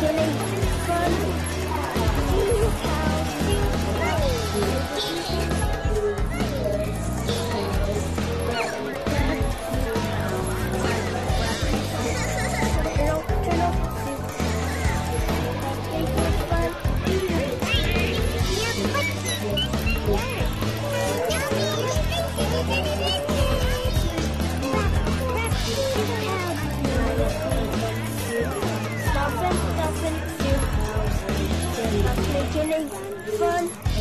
就那 Don't fun?